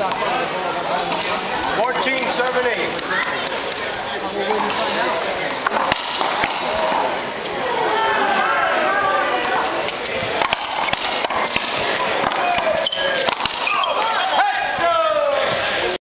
だ。